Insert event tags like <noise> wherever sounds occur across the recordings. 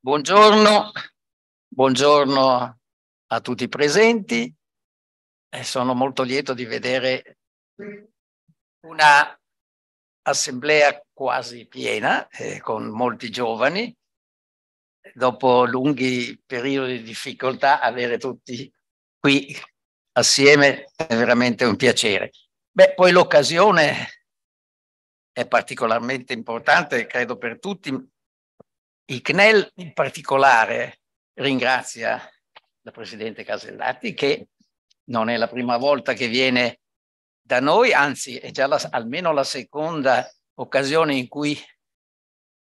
Buongiorno, buongiorno a tutti i presenti. Eh, sono molto lieto di vedere una assemblea quasi piena, eh, con molti giovani. Dopo lunghi periodi di difficoltà, avere tutti qui assieme è veramente un piacere. Beh, poi l'occasione è particolarmente importante, credo per tutti. Il CNEL in particolare ringrazia la Presidente Casellati che non è la prima volta che viene da noi, anzi è già la, almeno la seconda occasione in cui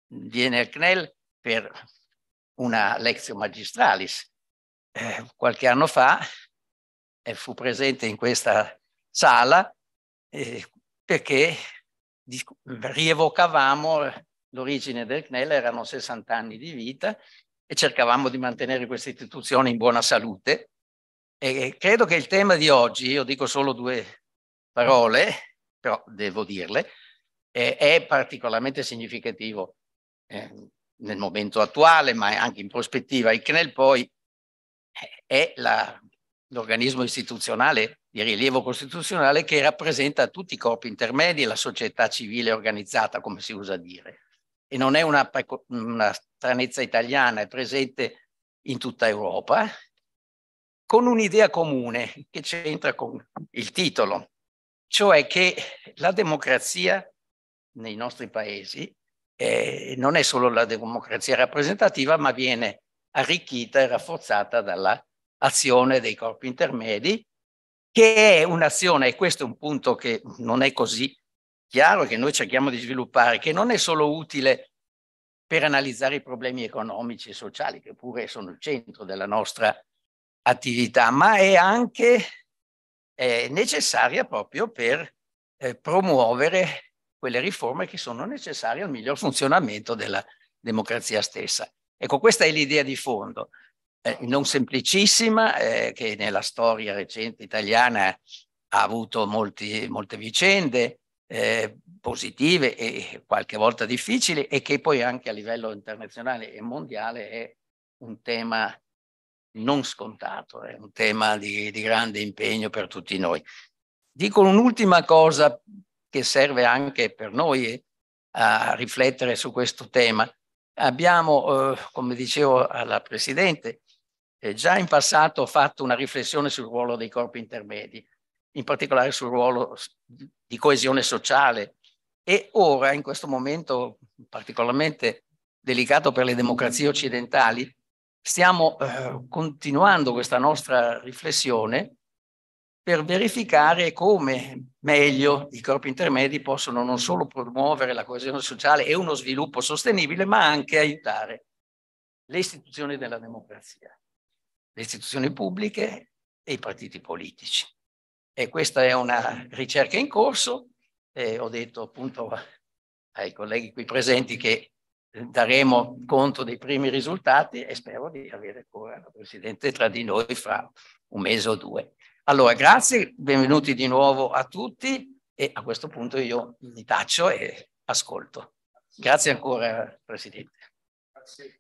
viene al CNEL per una lezione magistralis. Eh, qualche anno fa eh, fu presente in questa sala eh, perché rievocavamo l'origine del CNEL, erano 60 anni di vita e cercavamo di mantenere questa istituzione in buona salute. E credo che il tema di oggi, io dico solo due parole, però devo dirle, eh, è particolarmente significativo eh, nel momento attuale, ma anche in prospettiva. Il CNEL poi è l'organismo istituzionale di rilievo costituzionale che rappresenta tutti i corpi intermedi e la società civile organizzata, come si usa dire. E non è una, una stranezza italiana, è presente in tutta Europa, con un'idea comune che c'entra con il titolo, cioè che la democrazia nei nostri paesi eh, non è solo la democrazia rappresentativa, ma viene arricchita e rafforzata dall'azione dei corpi intermedi che è un'azione, e questo è un punto che non è così chiaro che noi cerchiamo di sviluppare, che non è solo utile per analizzare i problemi economici e sociali, che pure sono il centro della nostra attività, ma è anche eh, necessaria proprio per eh, promuovere quelle riforme che sono necessarie al miglior funzionamento della democrazia stessa. Ecco, questa è l'idea di fondo eh, non semplicissima, eh, che nella storia recente italiana ha avuto molti, molte vicende eh, positive e qualche volta difficili e che poi anche a livello internazionale e mondiale è un tema non scontato, è un tema di, di grande impegno per tutti noi. Dico un'ultima cosa che serve anche per noi a riflettere su questo tema. Abbiamo, eh, come dicevo alla Presidente, eh, già in passato ho fatto una riflessione sul ruolo dei corpi intermedi, in particolare sul ruolo di coesione sociale. E ora, in questo momento particolarmente delicato per le democrazie occidentali, stiamo eh, continuando questa nostra riflessione per verificare come meglio i corpi intermedi possono non solo promuovere la coesione sociale e uno sviluppo sostenibile, ma anche aiutare le istituzioni della democrazia le istituzioni pubbliche e i partiti politici. E questa è una ricerca in corso. E ho detto appunto ai colleghi qui presenti che daremo conto dei primi risultati e spero di avere ancora la Presidente tra di noi fra un mese o due. Allora, grazie, benvenuti di nuovo a tutti e a questo punto io mi taccio e ascolto. Grazie ancora, Presidente. Grazie.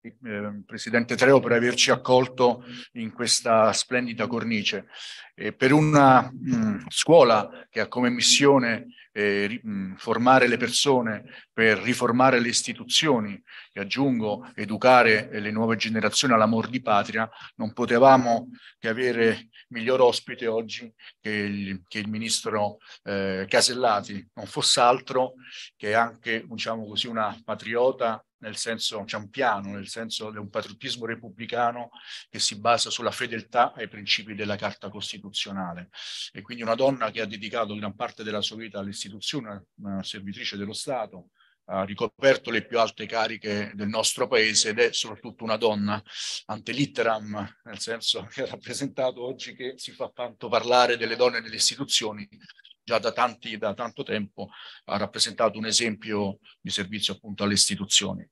Eh, Presidente Treo per averci accolto in questa splendida cornice. Eh, per una mh, scuola che ha come missione eh, mh, formare le persone per riformare le istituzioni e aggiungo educare le nuove generazioni all'amor di patria, non potevamo che avere miglior ospite oggi che il, che il ministro eh, Casellati, non fosse altro che anche diciamo così, una patriota nel senso c'è un piano, nel senso di un patriottismo repubblicano che si basa sulla fedeltà ai principi della Carta Costituzionale. E quindi una donna che ha dedicato gran parte della sua vita all'istituzione, una servitrice dello Stato, ha ricoperto le più alte cariche del nostro paese ed è soprattutto una donna ante litteram, nel senso <laughs> che ha rappresentato oggi che si fa tanto parlare delle donne nelle istituzioni, già da, tanti, da tanto tempo ha rappresentato un esempio di servizio appunto alle istituzioni.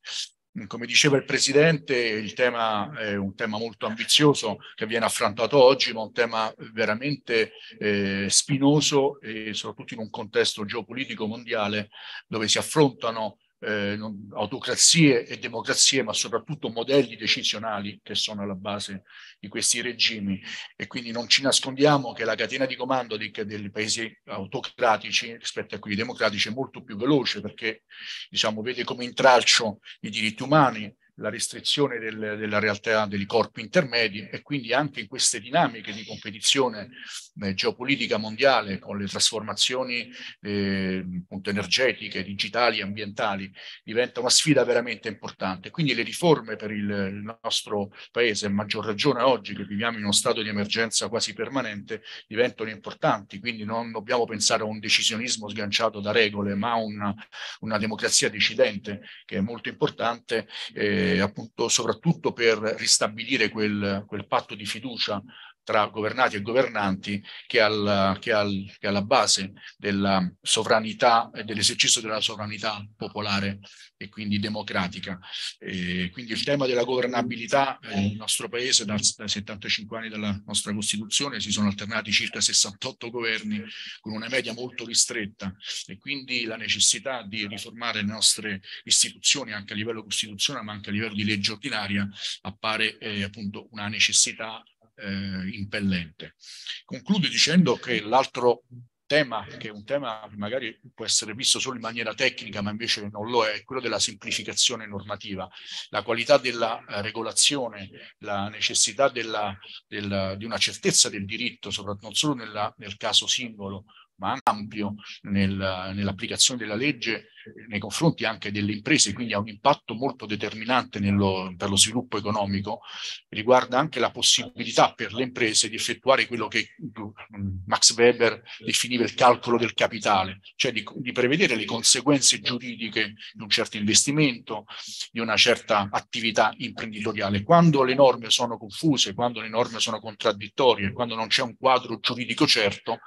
Come diceva il Presidente, il tema è un tema molto ambizioso che viene affrontato oggi, ma un tema veramente eh, spinoso e soprattutto in un contesto geopolitico mondiale dove si affrontano eh, autocrazie e democrazie, ma soprattutto modelli decisionali che sono alla base di questi regimi. E quindi non ci nascondiamo che la catena di comando di, dei paesi autocratici rispetto a quelli democratici è molto più veloce perché diciamo, vede come intralcio i diritti umani, la restrizione del, della realtà dei corpi intermedi e quindi anche in queste dinamiche di competizione eh, geopolitica mondiale con le trasformazioni eh, appunto, energetiche, digitali, ambientali, diventa una sfida veramente importante. Quindi le riforme per il, il nostro paese, a maggior ragione oggi che viviamo in uno stato di emergenza quasi permanente, diventano importanti. Quindi non dobbiamo pensare a un decisionismo sganciato da regole, ma a una, una democrazia decidente che è molto importante. Eh, appunto soprattutto per ristabilire quel, quel patto di fiducia tra governati e governanti che, al, che, al, che alla base della sovranità e dell'esercizio della sovranità popolare e quindi democratica. E quindi il tema della governabilità eh, nel nostro paese dal, dai 75 anni della nostra Costituzione si sono alternati circa 68 governi con una media molto ristretta e quindi la necessità di riformare le nostre istituzioni anche a livello costituzionale ma anche a livello di legge ordinaria appare eh, appunto una necessità eh, impellente. Concludo dicendo che l'altro tema, che è un tema che magari può essere visto solo in maniera tecnica, ma invece non lo è, è quello della semplificazione normativa. La qualità della eh, regolazione, la necessità della, della, di una certezza del diritto, non solo nella, nel caso singolo, ma ampio nel, nell'applicazione della legge nei confronti anche delle imprese, quindi ha un impatto molto determinante nello, per lo sviluppo economico, riguarda anche la possibilità per le imprese di effettuare quello che Max Weber definiva il calcolo del capitale, cioè di, di prevedere le conseguenze giuridiche di un certo investimento, di una certa attività imprenditoriale. Quando le norme sono confuse, quando le norme sono contraddittorie, quando non c'è un quadro giuridico certo,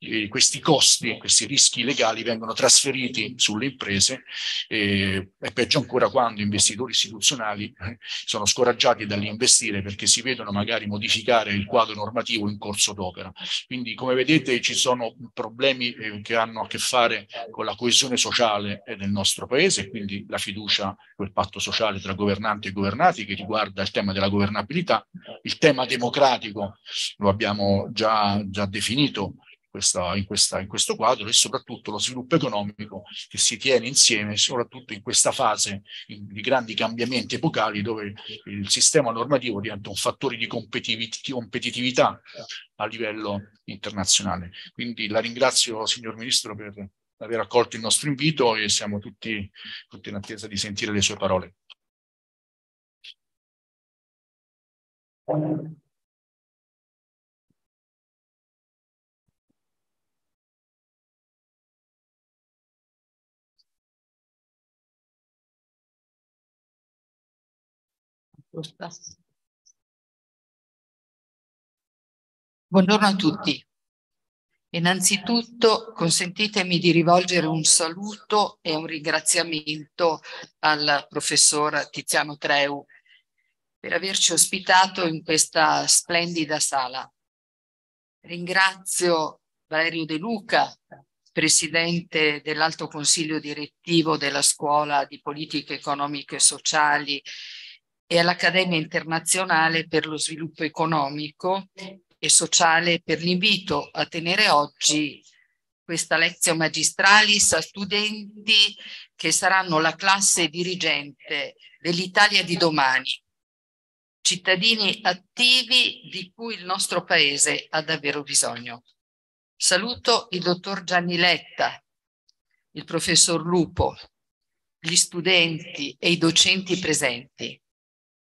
eh, questi costi, questi rischi legali vengono trasferiti sulle imprese imprese e, e peggio ancora quando investitori istituzionali eh, sono scoraggiati dall'investire perché si vedono magari modificare il quadro normativo in corso d'opera. Quindi come vedete ci sono problemi eh, che hanno a che fare con la coesione sociale del nostro paese, quindi la fiducia, quel patto sociale tra governanti e governati che riguarda il tema della governabilità, il tema democratico lo abbiamo già, già definito questa, in, questa, in, questo quadro e soprattutto lo sviluppo economico che si tiene insieme soprattutto in questa fase di grandi cambiamenti epocali dove il sistema normativo diventa un fattore di competitività a livello internazionale. Quindi la ringrazio signor Ministro per aver accolto il nostro invito e siamo tutti, tutti in attesa di sentire le sue parole. Buongiorno a tutti. Innanzitutto consentitemi di rivolgere un saluto e un ringraziamento al professor Tiziano Treu per averci ospitato in questa splendida sala. Ringrazio Valerio De Luca, presidente dell'Alto Consiglio Direttivo della Scuola di Politiche Economiche e Sociali e all'Accademia Internazionale per lo Sviluppo Economico e Sociale per l'invito a tenere oggi questa lezione magistralis a studenti che saranno la classe dirigente dell'Italia di domani, cittadini attivi di cui il nostro Paese ha davvero bisogno. Saluto il dottor Gianni Letta, il professor Lupo, gli studenti e i docenti presenti.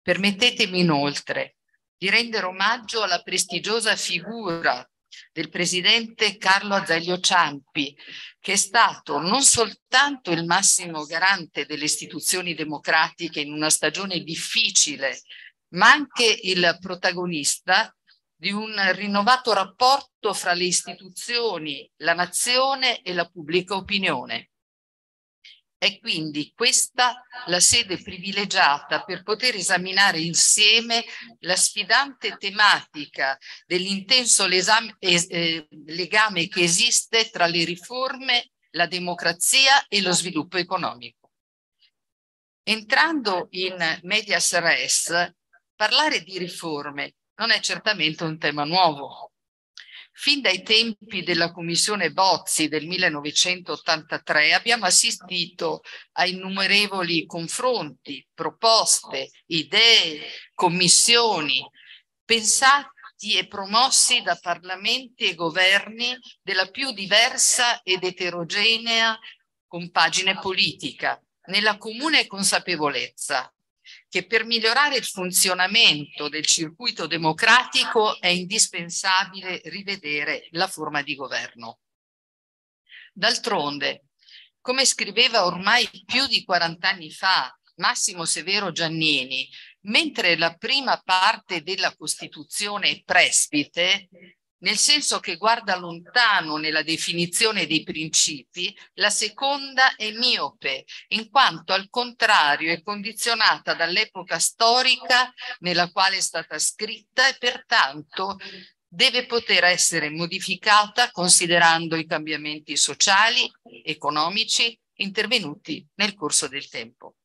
Permettetemi inoltre di rendere omaggio alla prestigiosa figura del presidente Carlo Azeglio Ciampi, che è stato non soltanto il massimo garante delle istituzioni democratiche in una stagione difficile, ma anche il protagonista di un rinnovato rapporto fra le istituzioni, la nazione e la pubblica opinione. È quindi questa la sede privilegiata per poter esaminare insieme la sfidante tematica dell'intenso eh, legame che esiste tra le riforme, la democrazia e lo sviluppo economico. Entrando in medias res, parlare di riforme non è certamente un tema nuovo. Fin dai tempi della Commissione Bozzi del 1983 abbiamo assistito a innumerevoli confronti, proposte, idee, commissioni, pensati e promossi da parlamenti e governi della più diversa ed eterogenea compagine politica, nella comune consapevolezza che per migliorare il funzionamento del circuito democratico è indispensabile rivedere la forma di governo. D'altronde, come scriveva ormai più di 40 anni fa Massimo Severo Giannini, mentre la prima parte della Costituzione è presbite, nel senso che guarda lontano nella definizione dei principi, la seconda è miope, in quanto al contrario è condizionata dall'epoca storica nella quale è stata scritta e pertanto deve poter essere modificata considerando i cambiamenti sociali, economici intervenuti nel corso del tempo.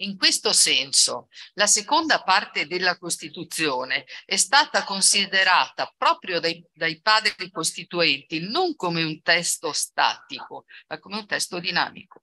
In questo senso, la seconda parte della Costituzione è stata considerata proprio dai, dai, padri costituenti non come un testo statico, ma come un testo dinamico.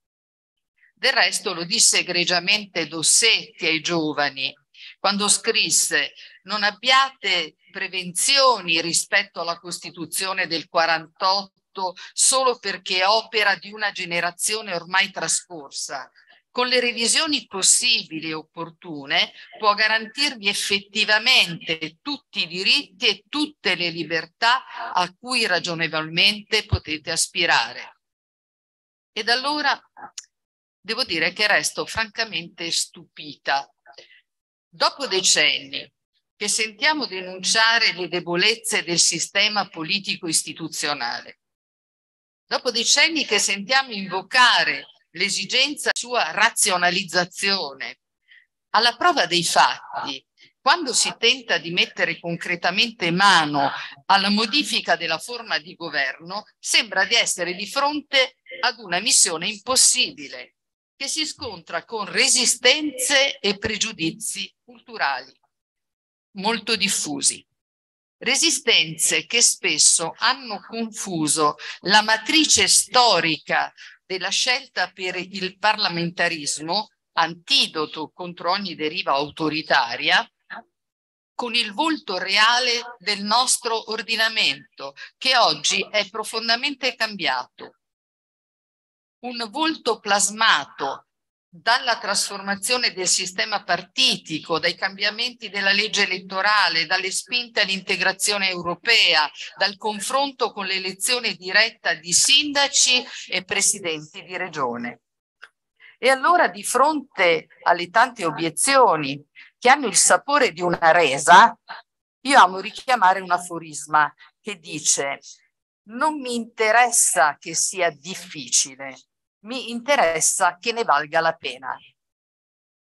Del resto lo disse egregiamente Dossetti ai giovani quando scrisse non abbiate prevenzioni rispetto alla Costituzione del 48 solo perché è opera di una generazione ormai trascorsa, con le revisioni possibili e opportune può garantirvi effettivamente tutti i diritti e tutte le libertà a cui ragionevolmente potete aspirare. Ed allora devo dire che resto francamente stupita. Dopo decenni che sentiamo denunciare le debolezze del sistema politico istituzionale, dopo decenni che sentiamo invocare l'esigenza sua razionalizzazione. Alla prova dei fatti, quando si tenta di mettere concretamente mano alla modifica della forma di governo, sembra di essere di fronte ad una missione impossibile che si scontra con resistenze e pregiudizi culturali molto diffusi. Resistenze che spesso hanno confuso la matrice storica della scelta per il parlamentarismo, antidoto contro ogni deriva autoritaria, con il volto reale del nostro ordinamento, che oggi è profondamente cambiato. Un volto plasmato dalla trasformazione del sistema partitico, dai cambiamenti della legge elettorale, dalle spinte all'integrazione europea, dal confronto con l'elezione diretta di sindaci e presidenti di regione. E allora di fronte alle tante obiezioni che hanno il sapore di una resa, io amo richiamare un aforisma che dice non mi interessa che sia difficile, mi interessa che ne valga la pena.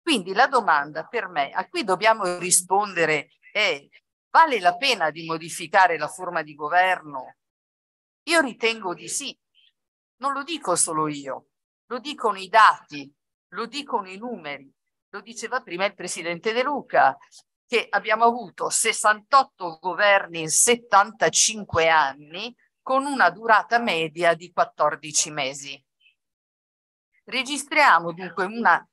Quindi la domanda per me a cui dobbiamo rispondere è vale la pena di modificare la forma di governo? Io ritengo di sì. Non lo dico solo io, lo dicono i dati, lo dicono i numeri. Lo diceva prima il presidente De Luca, che abbiamo avuto 68 governi in 75 anni con una durata media di 14 mesi. Registriamo dunque una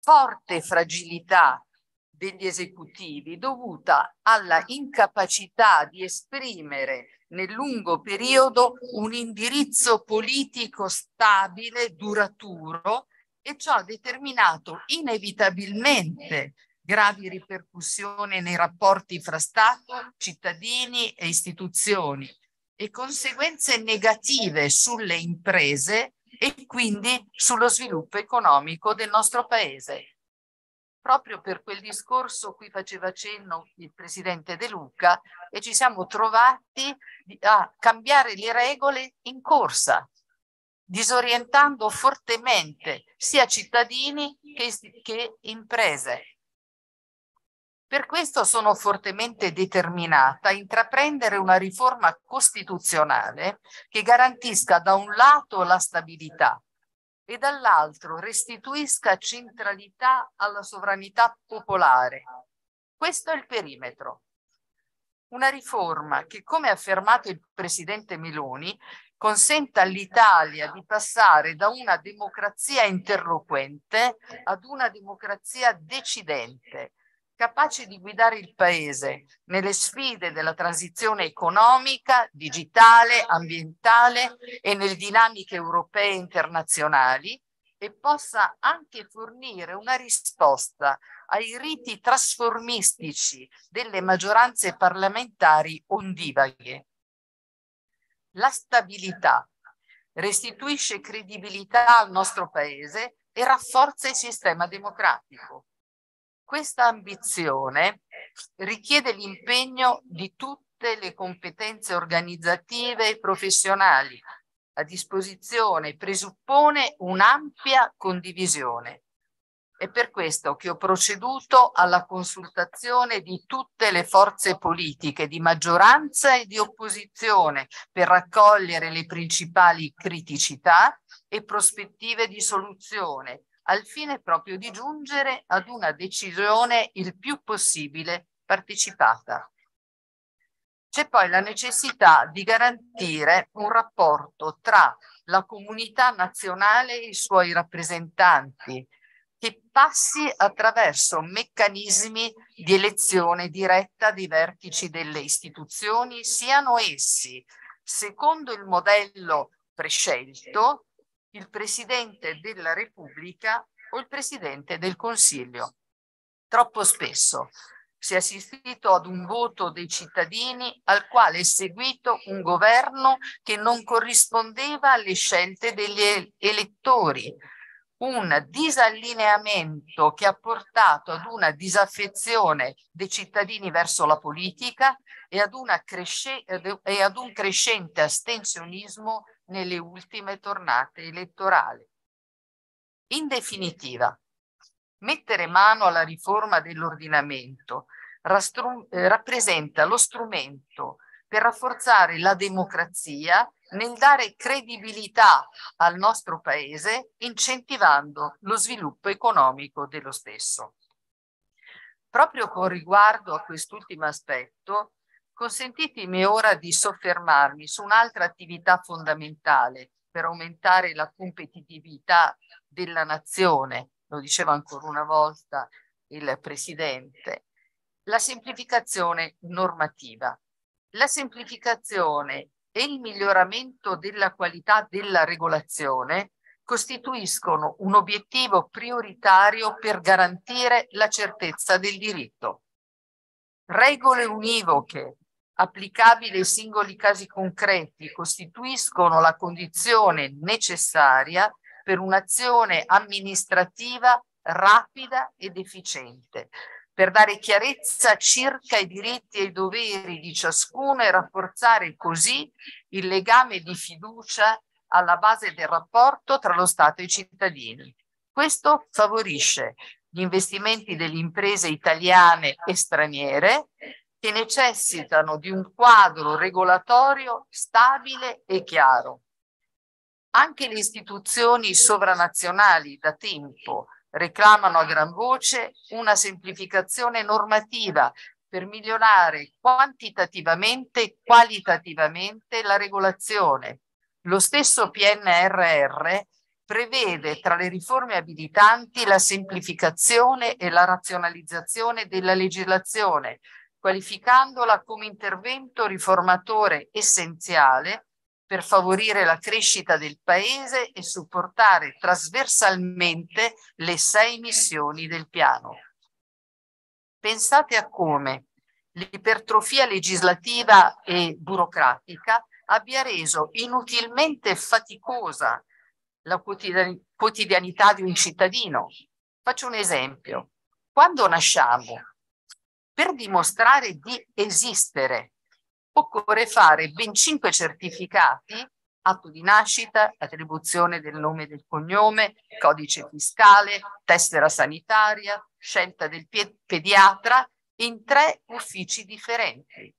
forte fragilità degli esecutivi dovuta alla incapacità di esprimere nel lungo periodo un indirizzo politico stabile, duraturo e ciò ha determinato inevitabilmente gravi ripercussioni nei rapporti fra Stato, cittadini e istituzioni e conseguenze negative sulle imprese e quindi sullo sviluppo economico del nostro paese. proprio per quel discorso cui faceva cenno il presidente De Luca e ci siamo trovati a cambiare le regole in corsa, disorientando fortemente sia cittadini che, che imprese. Per questo sono fortemente determinata a intraprendere una riforma costituzionale che garantisca da un lato la stabilità e dall'altro restituisca centralità alla sovranità popolare. Questo è il perimetro. Una riforma che, come ha affermato il presidente Meloni, consenta all'Italia di passare da una democrazia interloquente ad una democrazia decidente, capace di guidare il Paese nelle sfide della transizione economica, digitale, ambientale e nelle dinamiche europee e internazionali e possa anche fornire una risposta ai riti trasformistici delle maggioranze parlamentari ondivaghe. La stabilità restituisce credibilità al nostro Paese e rafforza il sistema democratico. Questa ambizione richiede l'impegno di tutte le competenze organizzative e professionali a disposizione, presuppone un'ampia condivisione. È per questo che ho proceduto alla consultazione di tutte le forze politiche di maggioranza e di opposizione per raccogliere le principali criticità e prospettive di soluzione al fine proprio di giungere ad una decisione il più possibile partecipata. C'è poi la necessità di garantire un rapporto tra la comunità nazionale e i suoi rappresentanti, che passi attraverso meccanismi di elezione diretta dei vertici delle istituzioni, siano essi secondo il modello prescelto il Presidente della Repubblica o il Presidente del Consiglio. Troppo spesso si è assistito ad un voto dei cittadini al quale è seguito un governo che non corrispondeva alle scelte degli elettori, un disallineamento che ha portato ad una disaffezione dei cittadini verso la politica e ad, e ad un crescente astensionismo nelle ultime tornate elettorali. In definitiva, mettere mano alla riforma dell'ordinamento eh, rappresenta lo strumento per rafforzare la democrazia nel dare credibilità al nostro Paese, incentivando lo sviluppo economico dello stesso. Proprio con riguardo a quest'ultimo aspetto, Consentitemi ora di soffermarmi su un'altra attività fondamentale per aumentare la competitività della nazione, lo diceva ancora una volta il Presidente, la semplificazione normativa. La semplificazione e il miglioramento della qualità della regolazione costituiscono un obiettivo prioritario per garantire la certezza del diritto. Regole univoche applicabili ai singoli casi concreti costituiscono la condizione necessaria per un'azione amministrativa rapida ed efficiente, per dare chiarezza circa i diritti e i doveri di ciascuno e rafforzare così il legame di fiducia alla base del rapporto tra lo Stato e i cittadini. Questo favorisce gli investimenti delle imprese italiane e straniere che necessitano di un quadro regolatorio stabile e chiaro. Anche le istituzioni sovranazionali da tempo reclamano a gran voce una semplificazione normativa per migliorare quantitativamente e qualitativamente la regolazione. Lo stesso PNRR prevede tra le riforme abilitanti la semplificazione e la razionalizzazione della legislazione, qualificandola come intervento riformatore essenziale per favorire la crescita del Paese e supportare trasversalmente le sei missioni del piano. Pensate a come l'ipertrofia legislativa e burocratica abbia reso inutilmente faticosa la quotidianità di un cittadino. Faccio un esempio. quando nasciamo, per dimostrare di esistere, occorre fare ben cinque certificati, atto di nascita, attribuzione del nome e del cognome, codice fiscale, tessera sanitaria, scelta del pediatra, in tre uffici differenti.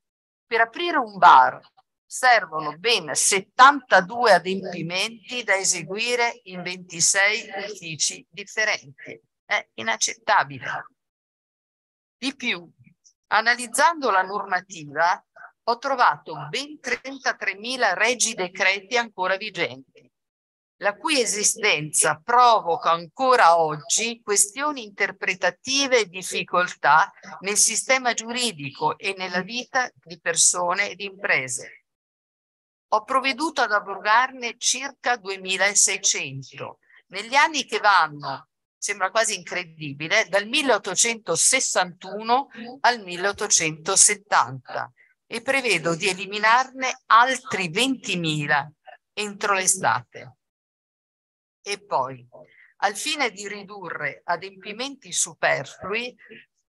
Per aprire un bar servono ben 72 adempimenti da eseguire in 26 uffici differenti. È inaccettabile. Di più, analizzando la normativa, ho trovato ben 33.000 regi decreti ancora vigenti, la cui esistenza provoca ancora oggi questioni interpretative e difficoltà nel sistema giuridico e nella vita di persone e imprese. Ho provveduto ad abrogarne circa 2.600. Negli anni che vanno, sembra quasi incredibile, dal 1861 al 1870 e prevedo di eliminarne altri 20.000 entro l'estate. E poi, al fine di ridurre adempimenti superflui,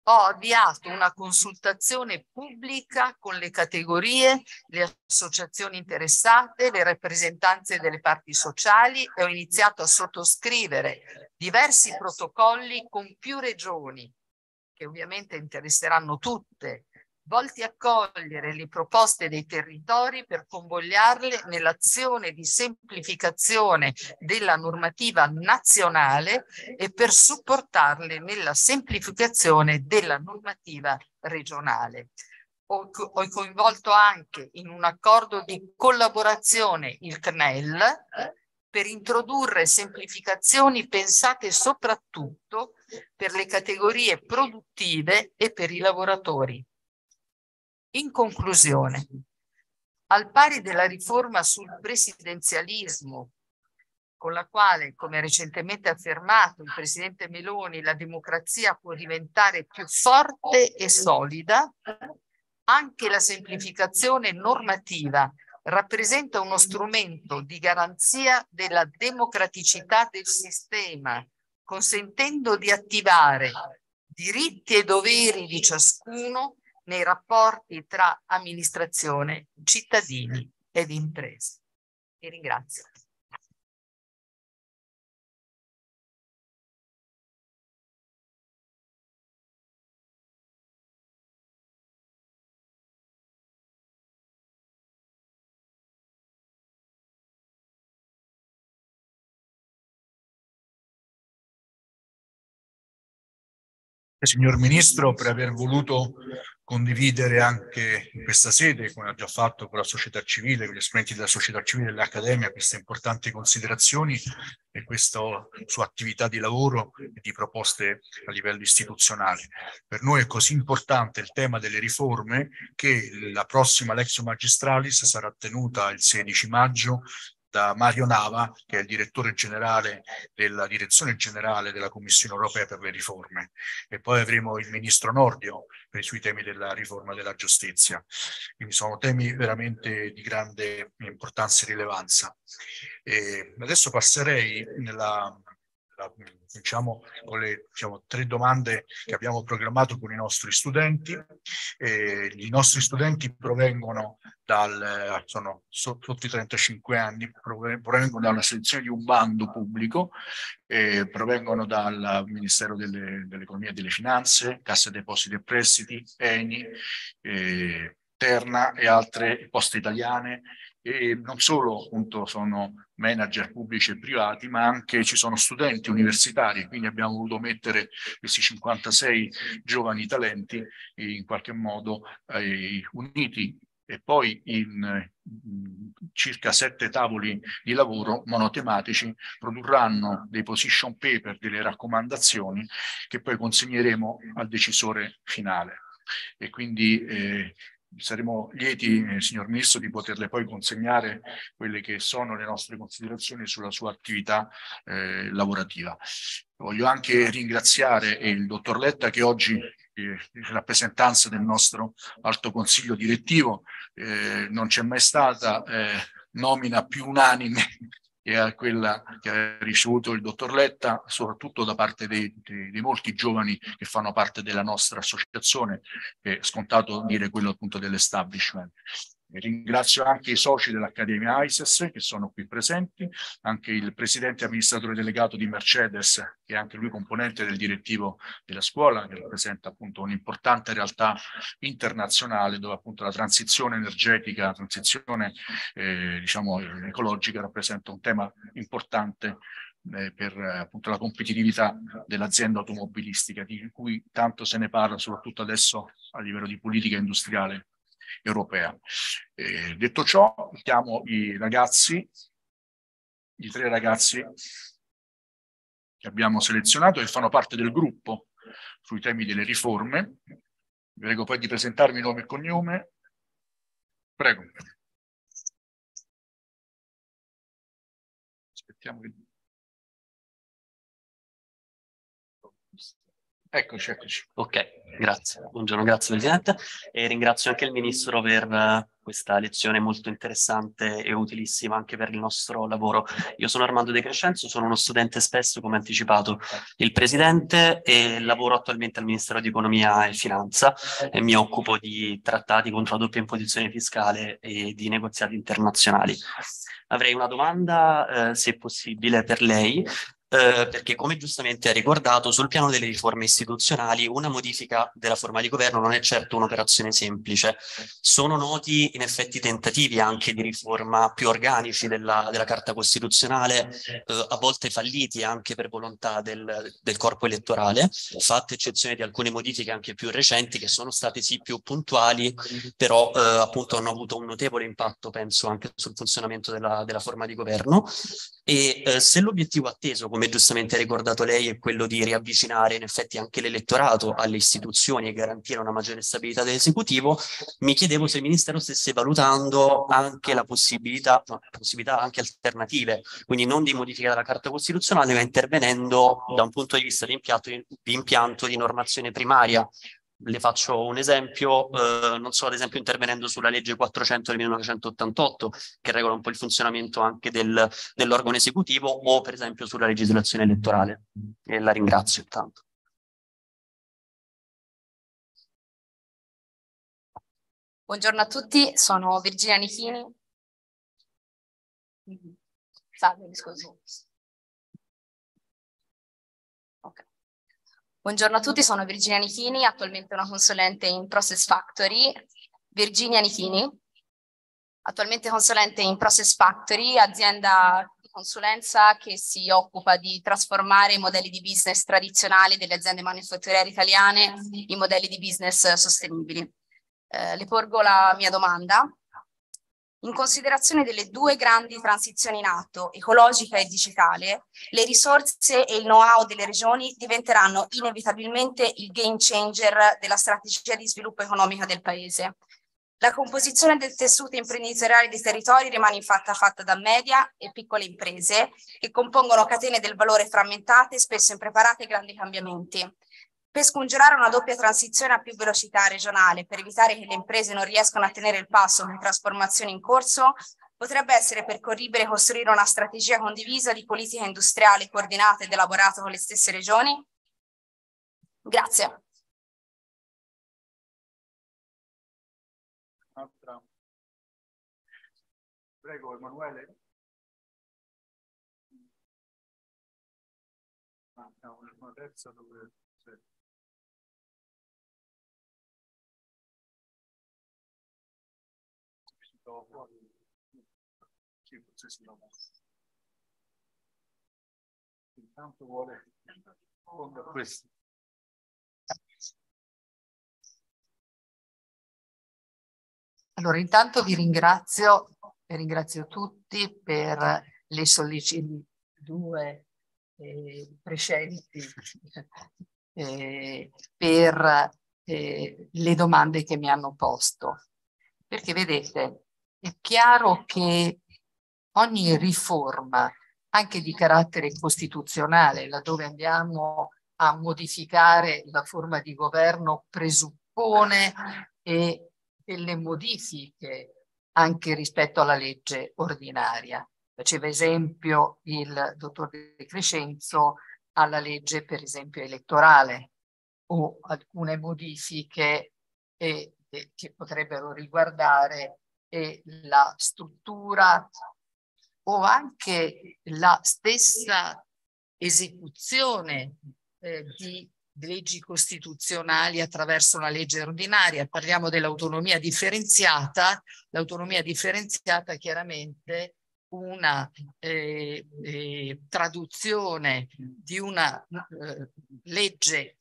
ho avviato una consultazione pubblica con le categorie, le associazioni interessate, le rappresentanze delle parti sociali e ho iniziato a sottoscrivere diversi protocolli con più regioni, che ovviamente interesseranno tutte, volti a cogliere le proposte dei territori per convogliarle nell'azione di semplificazione della normativa nazionale e per supportarle nella semplificazione della normativa regionale. Ho, coinvolto anche in un accordo di collaborazione il CNEL per introdurre semplificazioni pensate soprattutto per le categorie produttive e per i lavoratori. In conclusione, al pari della riforma sul presidenzialismo, con la quale, come recentemente affermato il presidente Meloni, la democrazia può diventare più forte e solida, anche la semplificazione normativa rappresenta uno strumento di garanzia della democraticità del sistema, consentendo di attivare diritti e doveri di ciascuno nei rapporti tra amministrazione, cittadini ed imprese. Vi ringrazio. Signor Ministro, per aver voluto condividere anche in questa sede, come ha già fatto con la società civile, con gli esponenti della società civile e dell'Accademia, queste importanti considerazioni e questa sua attività di lavoro e di proposte a livello istituzionale. Per noi è così importante il tema delle riforme che la prossima Lexio Magistralis sarà tenuta il 16 maggio da Mario Nava, che è il direttore generale della direzione generale della Commissione europea per le riforme. E poi avremo il ministro Nordio per, sui temi della riforma della giustizia. Quindi sono temi veramente di grande importanza e rilevanza. E adesso passerei nella diciamo, con le diciamo, tre domande che abbiamo programmato con i nostri studenti. Eh, I nostri studenti provengono dal, sono sotto i 35 anni, provengono da una selezione di un bando pubblico, eh, provengono dal Ministero delle, dell'Economia e delle Finanze, Cassa Depositi e Prestiti, ENI, eh, Terna e altre poste italiane e non solo appunto sono manager pubblici e privati, ma anche ci sono studenti universitari, quindi abbiamo voluto mettere questi 56 giovani talenti in qualche modo eh, uniti e poi in circa sette tavoli di lavoro monotematici produrranno dei position paper, delle raccomandazioni che poi consegneremo al decisore finale. E quindi eh, saremo lieti, eh, signor Ministro, di poterle poi consegnare quelle che sono le nostre considerazioni sulla sua attività eh, lavorativa. Voglio anche ringraziare il dottor Letta che oggi eh, rappresentanza del nostro alto consiglio direttivo eh, non c'è mai stata eh, nomina più unanime e a quella che ha ricevuto il dottor Letta, soprattutto da parte dei, dei, dei molti giovani che fanno parte della nostra associazione, è scontato dire quello appunto dell'establishment. Ringrazio anche i soci dell'Accademia ISES che sono qui presenti, anche il presidente amministratore delegato di Mercedes, che è anche lui componente del direttivo della scuola, che rappresenta appunto un'importante realtà internazionale dove appunto la transizione energetica, la transizione eh, diciamo ecologica rappresenta un tema importante eh, per appunto la competitività dell'azienda automobilistica, di cui tanto se ne parla soprattutto adesso a livello di politica industriale europea. Eh, detto ciò, chiamo i ragazzi, i tre ragazzi che abbiamo selezionato e fanno parte del gruppo sui temi delle riforme. Vi prego poi di presentarmi nome e cognome. Prego. Aspettiamo che... Eccoci, eccoci. Ok, grazie. Buongiorno, grazie Presidente. E ringrazio anche il Ministro per uh, questa lezione molto interessante e utilissima anche per il nostro lavoro. Io sono Armando De Crescenzo, sono uno studente spesso, come anticipato il Presidente, e lavoro attualmente al Ministero di Economia e Finanza e mi occupo di trattati contro la doppia imposizione fiscale e di negoziati internazionali. Avrei una domanda, eh, se possibile, per lei eh, perché come giustamente ha ricordato, sul piano delle riforme istituzionali una modifica della forma di governo non è certo un'operazione semplice. Sono noti in effetti tentativi anche di riforma più organici della, della Carta Costituzionale, eh, a volte falliti anche per volontà del, del corpo elettorale, fatta eccezione di alcune modifiche anche più recenti che sono state sì più puntuali, però eh, appunto hanno avuto un notevole impatto, penso, anche sul funzionamento della, della forma di governo. E eh, se l'obiettivo atteso, come giustamente ha ricordato lei, è quello di riavvicinare in effetti anche l'elettorato alle istituzioni e garantire una maggiore stabilità dell'esecutivo, mi chiedevo se il Ministero stesse valutando anche la possibilità, no, possibilità anche alternative, quindi non di modifica della Carta Costituzionale, ma intervenendo da un punto di vista di impianto di, di, impianto di normazione primaria le faccio un esempio, eh, non so, ad esempio intervenendo sulla legge 400 del 1988, che regola un po' il funzionamento anche del, dell'organo esecutivo, o per esempio sulla legislazione elettorale. E la ringrazio intanto. Buongiorno a tutti, sono Virginia Nichini. Salve, mi scusi. Buongiorno a tutti, sono Virginia Nichini, attualmente una consulente in Process Factory. Virginia Nichini, attualmente consulente in Process Factory, azienda di consulenza che si occupa di trasformare i modelli di business tradizionali delle aziende manifatturiere italiane in modelli di business sostenibili. Eh, le porgo la mia domanda. In considerazione delle due grandi transizioni in atto, ecologica e digitale, le risorse e il know-how delle regioni diventeranno inevitabilmente il game changer della strategia di sviluppo economica del Paese. La composizione del tessuto imprenditoriale dei territori rimane infatti fatta da media e piccole imprese che compongono catene del valore frammentate, spesso impreparate ai grandi cambiamenti. Per scongiurare una doppia transizione a più velocità regionale, per evitare che le imprese non riescano a tenere il passo con le trasformazioni in corso, potrebbe essere percorribile costruire una strategia condivisa di politica industriale coordinata ed elaborata con le stesse regioni? Grazie. Prego, Emanuele. No, una terza dove... fuori. Sì, forse si trova. Intanto vuole rispondere a questo. Allora, intanto vi ringrazio e ringrazio tutti per le sollecitazioni due eh, precedenti eh, per eh, le domande che mi hanno posto. Perché vedete, è chiaro che ogni riforma, anche di carattere costituzionale, laddove andiamo a modificare la forma di governo, presuppone e delle modifiche anche rispetto alla legge ordinaria. Faceva esempio il dottor De Crescenzo alla legge, per esempio, elettorale o alcune modifiche e, e, che potrebbero riguardare e la struttura o anche la stessa esecuzione eh, di leggi costituzionali attraverso una legge ordinaria. Parliamo dell'autonomia differenziata. L'autonomia differenziata chiaramente una eh, eh, traduzione di una eh, legge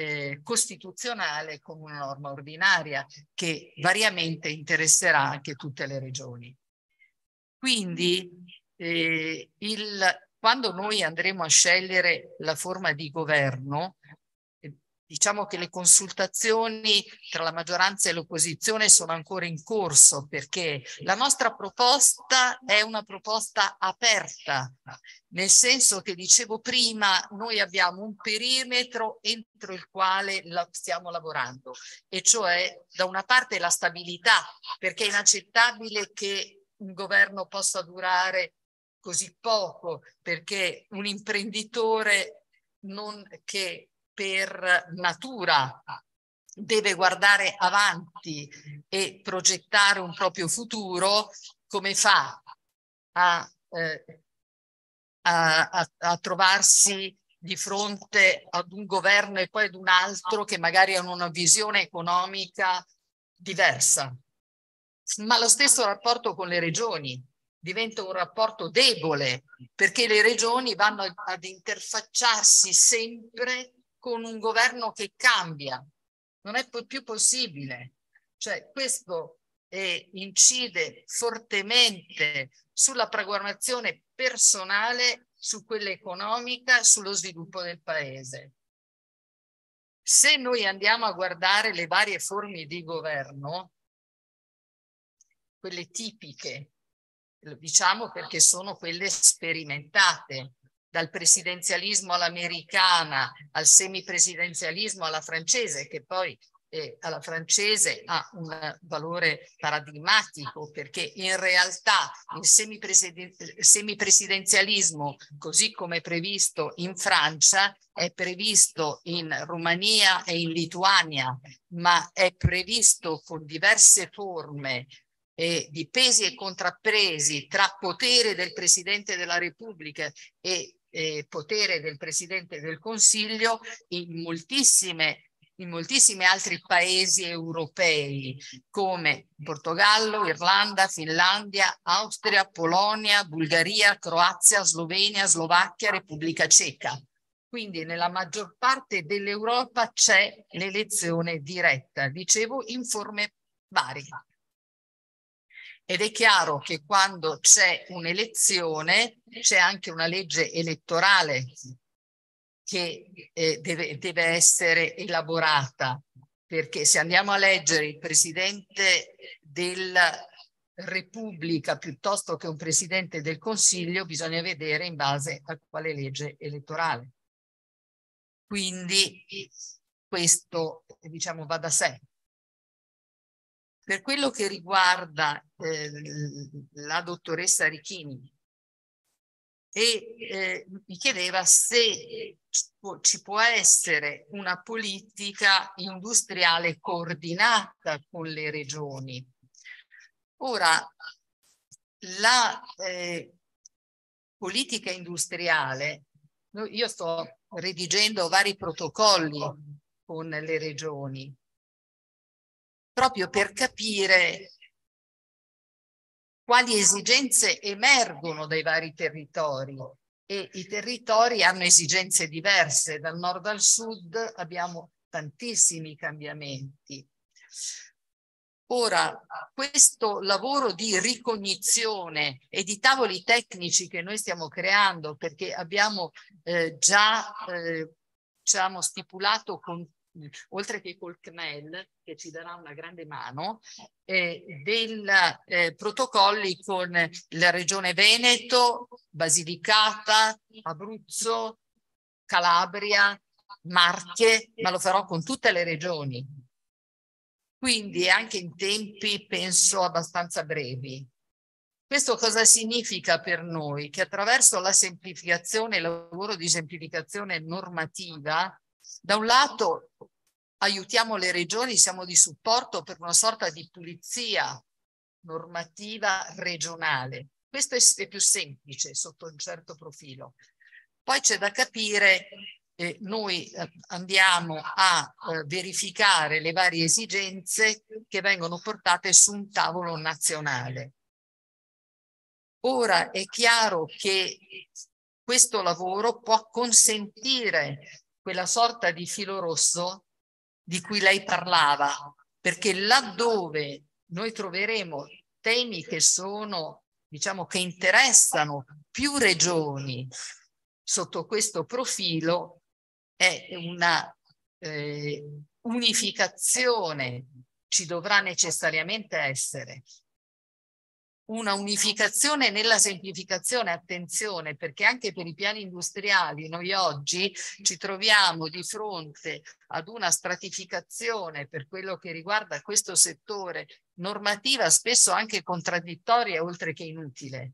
eh, costituzionale con una norma ordinaria che variamente interesserà anche tutte le regioni. Quindi eh, il, quando noi andremo a scegliere la forma di governo, Diciamo che le consultazioni tra la maggioranza e l'opposizione sono ancora in corso perché la nostra proposta è una proposta aperta, nel senso che dicevo prima, noi abbiamo un perimetro entro il quale stiamo lavorando, e cioè da una parte la stabilità, perché è inaccettabile che un governo possa durare così poco, perché un imprenditore non, che per natura deve guardare avanti e progettare un proprio futuro, come fa a, eh, a, a, a trovarsi di fronte ad un governo e poi ad un altro che magari hanno una visione economica diversa. Ma lo stesso rapporto con le regioni diventa un rapporto debole perché le regioni vanno ad interfacciarsi sempre con un governo che cambia. Non è più possibile. Cioè, questo eh, incide fortemente sulla programmazione personale, su quella economica, sullo sviluppo del paese. Se noi andiamo a guardare le varie forme di governo, quelle tipiche, diciamo perché sono quelle sperimentate, dal presidenzialismo all'americana al semipresidenzialismo alla francese, che poi eh, alla francese ha un valore paradigmatico perché in realtà il semipresidenzialismo, così come previsto in Francia, è previsto in Romania e in Lituania, ma è previsto con diverse forme eh, di pesi e contrappesi tra potere del Presidente della Repubblica e eh, potere del Presidente del Consiglio in moltissime in moltissimi altri paesi europei come Portogallo, Irlanda, Finlandia, Austria, Polonia, Bulgaria, Croazia, Slovenia, Slovacchia, Repubblica Ceca. Quindi nella maggior parte dell'Europa c'è l'elezione diretta, dicevo, in forme varie. Ed è chiaro che quando c'è un'elezione c'è anche una legge elettorale che eh, deve, deve essere elaborata, perché se andiamo a leggere il presidente della Repubblica piuttosto che un presidente del Consiglio, bisogna vedere in base a quale legge elettorale. Quindi questo, diciamo, va da sé. Per quello che riguarda eh, la dottoressa Richini, e eh, mi chiedeva se ci può essere una politica industriale coordinata con le regioni. Ora, la eh, politica industriale, io sto redigendo vari protocolli con le regioni proprio per capire quali esigenze emergono dai vari territori e i territori hanno esigenze diverse, dal nord al sud abbiamo tantissimi cambiamenti. Ora, questo lavoro di ricognizione e di tavoli tecnici che noi stiamo creando, perché abbiamo eh, già eh, diciamo, stipulato con oltre che col CNEL, che ci darà una grande mano, eh, dei eh, protocolli con la Regione Veneto, Basilicata, Abruzzo, Calabria, Marche, ma lo farò con tutte le regioni. Quindi anche in tempi, penso, abbastanza brevi. Questo cosa significa per noi? Che attraverso la semplificazione, il lavoro di semplificazione normativa, da un lato aiutiamo le regioni, siamo di supporto per una sorta di pulizia normativa regionale. Questo è, più semplice sotto un certo profilo. Poi c'è da capire, eh, noi eh, andiamo a eh, verificare le varie esigenze che vengono portate su un tavolo nazionale. Ora è chiaro che questo lavoro può consentire quella sorta di filo rosso di cui lei parlava, perché laddove noi troveremo temi che sono, diciamo, che interessano più regioni sotto questo profilo, è una eh, unificazione ci dovrà necessariamente essere una unificazione nella semplificazione, attenzione, perché anche per i piani industriali noi oggi ci troviamo di fronte ad una stratificazione per quello che riguarda questo settore normativa spesso anche contraddittoria oltre che inutile.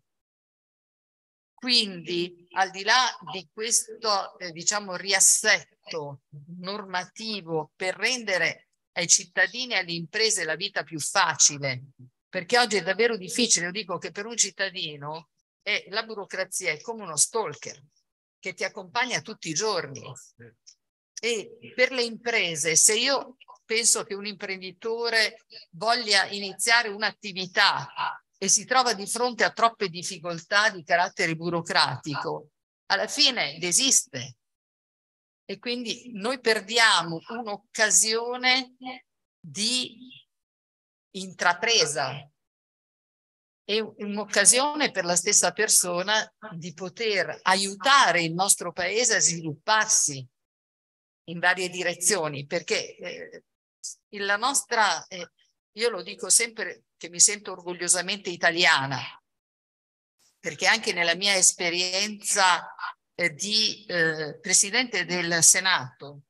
Quindi al di là di questo eh, diciamo riassetto normativo per rendere ai cittadini e alle imprese la vita più facile perché oggi è davvero difficile, io dico che per un cittadino è, la burocrazia è come uno stalker che ti accompagna tutti i giorni. E per le imprese, se io penso che un imprenditore voglia iniziare un'attività e si trova di fronte a troppe difficoltà di carattere burocratico, alla fine desiste. E quindi noi perdiamo un'occasione di intrapresa. È un'occasione per la stessa persona di poter aiutare il nostro paese a svilupparsi in varie direzioni, perché eh, la nostra, eh, io lo dico sempre che mi sento orgogliosamente italiana, perché anche nella mia esperienza eh, di eh, presidente del Senato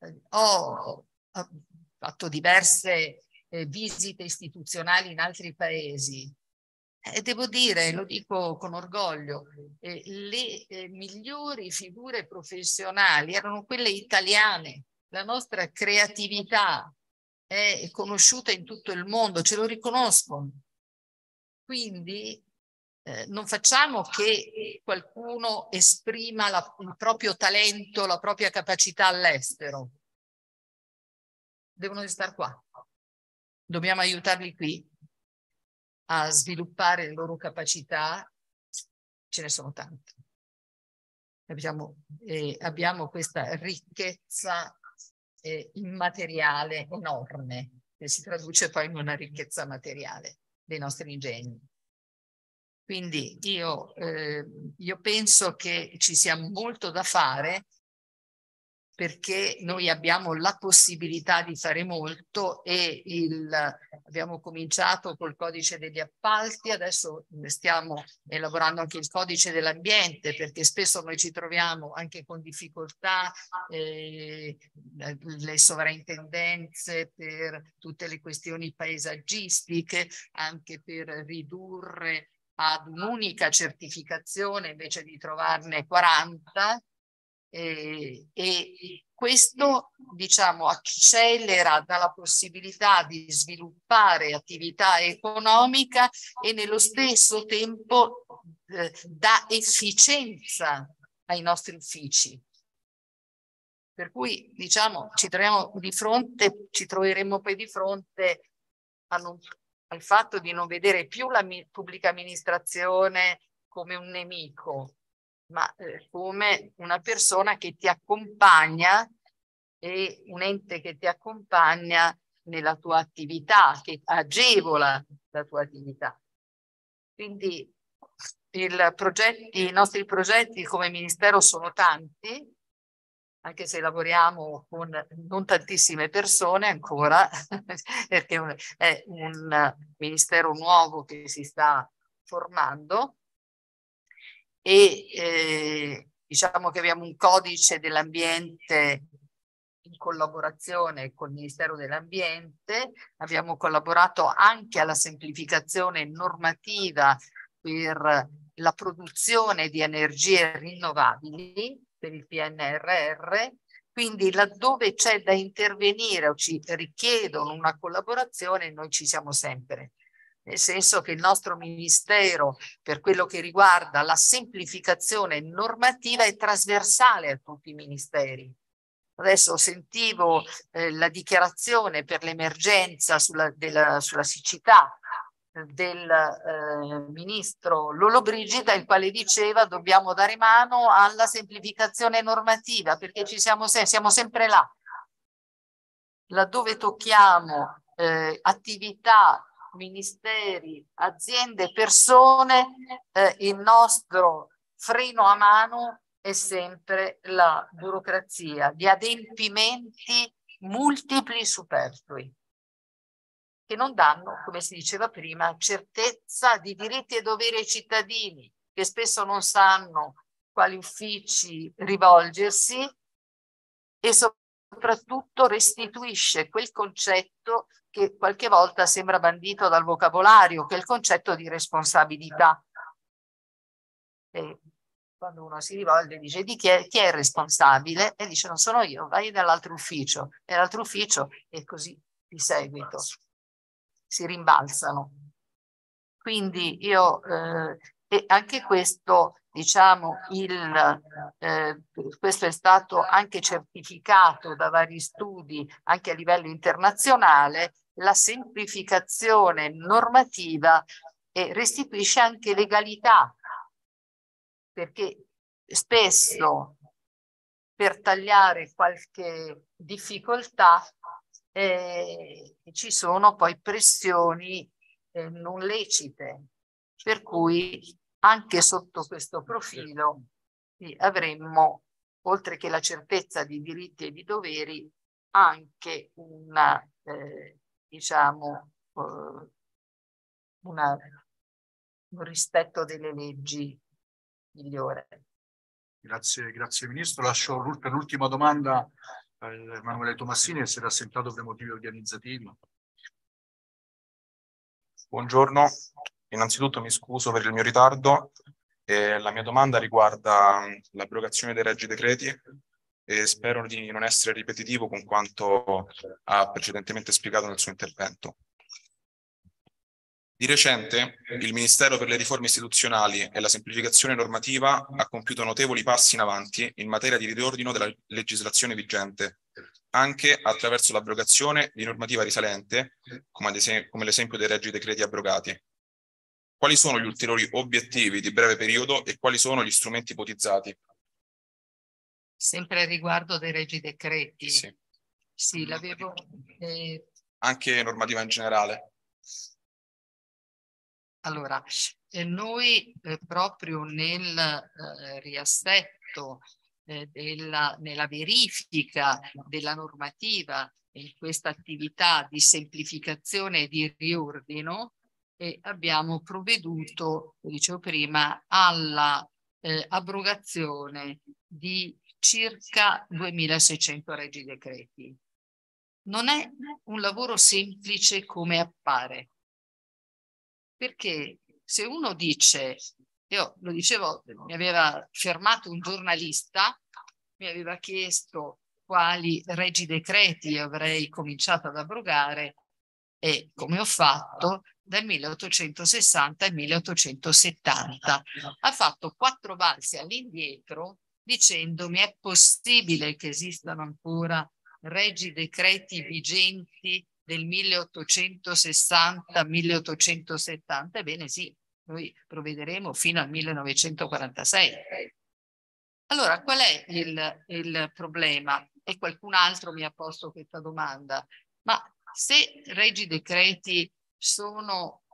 eh, ho fatto diverse eh, visite istituzionali in altri paesi. E devo dire, lo dico con orgoglio, eh, le eh, migliori figure professionali erano quelle italiane. La nostra creatività è conosciuta in tutto il mondo, ce lo riconoscono. Quindi eh, non facciamo che qualcuno esprima la, il proprio talento, la propria capacità all'estero. Devono stare qua. Dobbiamo aiutarli qui a sviluppare le loro capacità, ce ne sono tante. Abbiamo, eh, abbiamo questa ricchezza eh, immateriale enorme che si traduce poi in una ricchezza materiale dei nostri ingegni. Quindi io, eh, io penso che ci sia molto da fare perché noi abbiamo la possibilità di fare molto e il, abbiamo cominciato col codice degli appalti, adesso stiamo elaborando anche il codice dell'ambiente perché spesso noi ci troviamo anche con difficoltà, eh, le sovrintendenze per tutte le questioni paesaggistiche, anche per ridurre ad un'unica certificazione invece di trovarne 40 eh, e questo diciamo accelera dalla possibilità di sviluppare attività economica e nello stesso tempo eh, dà efficienza ai nostri uffici. Per cui diciamo ci troviamo di fronte, ci troveremo poi di fronte non, al fatto di non vedere più la pubblica amministrazione come un nemico, ma eh, come una persona che ti accompagna e un ente che ti accompagna nella tua attività, che agevola la tua attività. Quindi progetti, i nostri progetti come Ministero sono tanti, anche se lavoriamo con non tantissime persone ancora, <laughs> perché è un ministero nuovo che si sta formando, e eh, diciamo che abbiamo un codice dell'ambiente in collaborazione col Ministero dell'Ambiente, abbiamo collaborato anche alla semplificazione normativa per la produzione di energie rinnovabili per il PNRR, quindi laddove c'è da intervenire o ci richiedono una collaborazione, noi ci siamo sempre. Nel senso che il nostro Ministero, per quello che riguarda la semplificazione normativa, è trasversale a tutti i ministeri. Adesso sentivo eh, la dichiarazione per l'emergenza sulla, sulla siccità del eh, ministro Lollobrigida, il quale diceva dobbiamo dare mano alla semplificazione normativa perché ci siamo, se siamo sempre là. Laddove tocchiamo eh, attività, ministeri, aziende, persone, eh, il nostro freno a mano è sempre la burocrazia, gli adempimenti multipli superflui che non danno, come si diceva prima, certezza di diritti e doveri ai cittadini, che spesso non sanno quali uffici rivolgersi e soprattutto restituisce quel concetto che qualche volta sembra bandito dal vocabolario, che è il concetto di responsabilità. E quando uno si rivolge dice di chi è, chi è il responsabile e dice non sono io, vai dall'altro ufficio e l'altro ufficio e così di seguito si rimbalzano. Quindi io, eh, e anche questo, diciamo, il, eh, questo è stato anche certificato da vari studi anche a livello internazionale, la semplificazione normativa e restituisce anche legalità, perché spesso per tagliare qualche difficoltà eh, ci sono poi pressioni eh, non lecite, per cui anche sotto questo profilo sì, avremmo, oltre che la certezza di diritti e di doveri, anche una, eh, diciamo, uh, una, un rispetto delle leggi migliore. Grazie, grazie Ministro. Lascio per l'ultima domanda Emanuele Tomassini si era sentato per motivi organizzativi. Buongiorno, innanzitutto mi scuso per il mio ritardo. Eh, la mia domanda riguarda l'abrogazione dei reggi decreti e spero di non essere ripetitivo con quanto ha precedentemente spiegato nel suo intervento. Di recente il Ministero per le riforme istituzionali e la semplificazione normativa ha compiuto notevoli passi in avanti in materia di riordino della legislazione vigente, anche attraverso l'abrogazione di normativa risalente, come, l'esempio dei reggi decreti abrogati. Quali sono gli ulteriori obiettivi di breve periodo e quali sono gli strumenti ipotizzati? Sempre riguardo dei reggi decreti. Sì, sì l'avevo... Eh... Anche normativa in generale. Allora, noi eh, proprio nel eh, riassetto, eh, della, nella verifica della normativa in questa attività di semplificazione e di riordino, abbiamo provveduto, come dicevo prima, alla eh, abrogazione di circa 2600 reggi decreti. Non è un lavoro semplice come appare perché se uno dice, io lo dicevo, mi aveva fermato un giornalista, mi aveva chiesto quali regi decreti avrei cominciato ad abrogare e come ho fatto dal 1860 al 1870. Ha fatto quattro valsi all'indietro dicendomi è possibile che esistano ancora regi decreti vigenti del 1860-1870, ebbene sì, noi provvederemo fino al 1946. Allora, qual è il, il problema? E qualcun altro mi ha posto questa domanda. Ma se regi decreti sono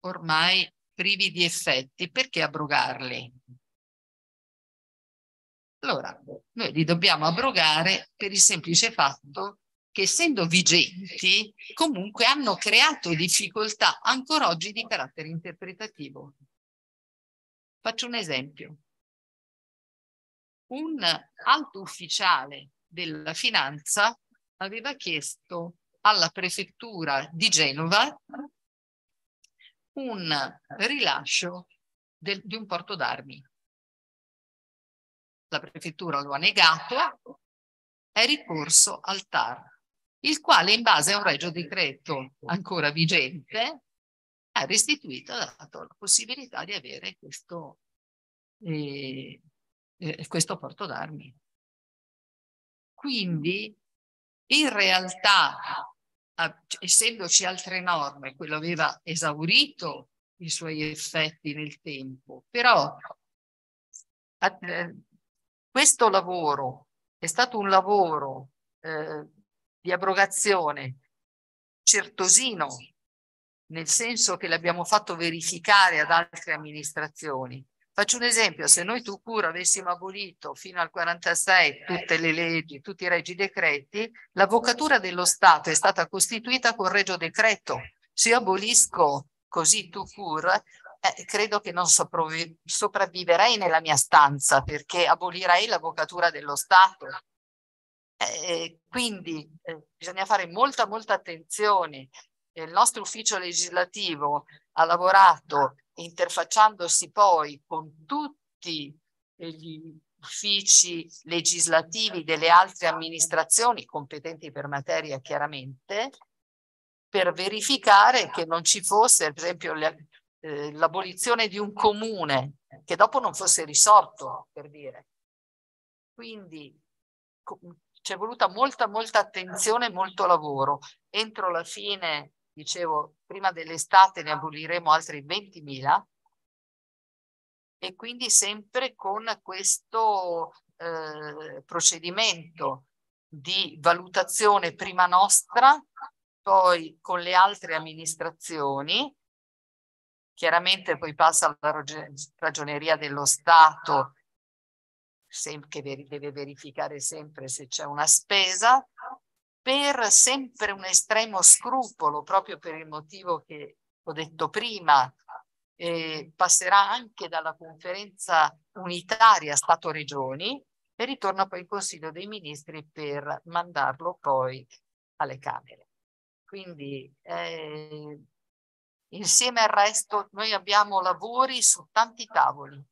ormai privi di effetti, perché abrogarli? Allora, noi li dobbiamo abrogare per il semplice fatto che essendo vigenti comunque hanno creato difficoltà ancora oggi di carattere interpretativo. Faccio un esempio. Un alto ufficiale della Finanza aveva chiesto alla prefettura di Genova un rilascio del, di un porto d'armi. La prefettura lo ha negato, è ricorso al TAR, il quale in base a un regio decreto ancora vigente ha restituito, ha dato la possibilità di avere questo, eh, eh, questo porto d'armi. Quindi in realtà, essendoci altre norme, quello aveva esaurito i suoi effetti nel tempo, però eh, questo lavoro è stato un lavoro eh, di abrogazione certosino, nel senso che l'abbiamo fatto verificare ad altre amministrazioni. Faccio un esempio, se noi tu cura avessimo abolito fino al 46 tutte le leggi, tutti i reggi decreti, l'avvocatura dello Stato è stata costituita con regio decreto. Se io abolisco così tu cura, eh, credo che non sopravviverei nella mia stanza perché abolirei l'avvocatura dello Stato. Eh, quindi eh, bisogna fare molta, molta attenzione. Il nostro ufficio legislativo ha lavorato interfacciandosi poi con tutti gli uffici legislativi delle altre amministrazioni competenti per materia chiaramente, per verificare che non ci fosse, per esempio, eh, l'abolizione di un comune che dopo non fosse risorto, per dire. Quindi c'è voluta molta, molta attenzione e molto lavoro. Entro la fine, dicevo, prima dell'estate ne aboliremo altri 20.000 e quindi sempre con questo eh, procedimento di valutazione prima nostra, poi con le altre amministrazioni Chiaramente poi passa alla ragioneria dello Stato che deve verificare sempre se c'è una spesa, per sempre un estremo scrupolo, proprio per il motivo che ho detto prima, eh, passerà anche dalla conferenza unitaria Stato-Regioni e ritorna poi in Consiglio dei Ministri per mandarlo poi alle Camere. Quindi eh, Insieme al resto noi abbiamo lavori su tanti tavoli,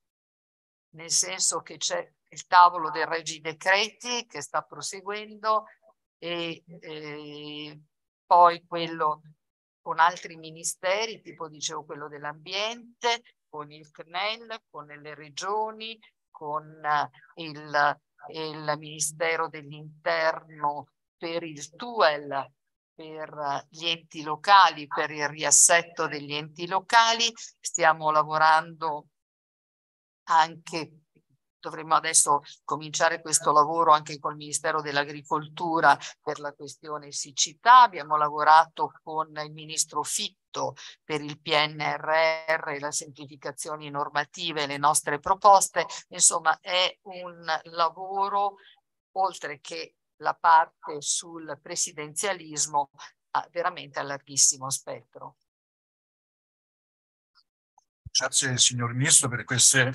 nel senso che c'è il tavolo dei regi decreti che sta proseguendo e, e poi quello con altri ministeri, tipo dicevo quello dell'ambiente, con il CNEL, con le regioni, con il, il Ministero dell'Interno per il TUEL per gli enti locali, per il riassetto degli enti locali. Stiamo lavorando anche, dovremmo adesso cominciare questo lavoro anche col Ministero dell'Agricoltura per la questione siccità. Abbiamo lavorato con il Ministro Fitto per il PNRR, le semplificazioni normative, le nostre proposte. Insomma, è un lavoro oltre che la parte sul presidenzialismo ha veramente a larghissimo spettro. Grazie signor Ministro per queste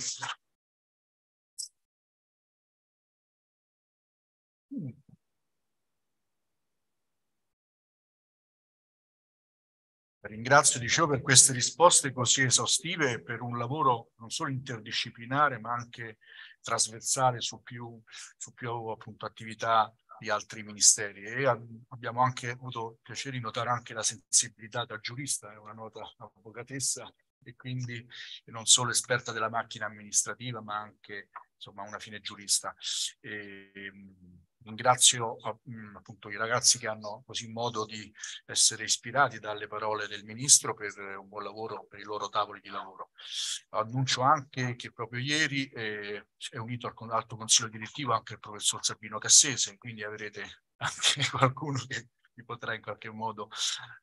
Ringrazio, dicevo, per queste risposte così esaustive e per un lavoro non solo interdisciplinare ma anche trasversale su più, su più appunto, attività di altri ministeri e abbiamo anche avuto piacere di notare anche la sensibilità da giurista, è una nota avvocatessa e quindi non solo esperta della macchina amministrativa ma anche insomma una fine giurista. E, ringrazio appunto i ragazzi che hanno così modo di essere ispirati dalle parole del ministro per un buon lavoro per i loro tavoli di lavoro. Annuncio anche che proprio ieri eh, è unito al alto consiglio direttivo anche il professor Sabino Cassese, quindi avrete anche <laughs> qualcuno che vi potrà in qualche modo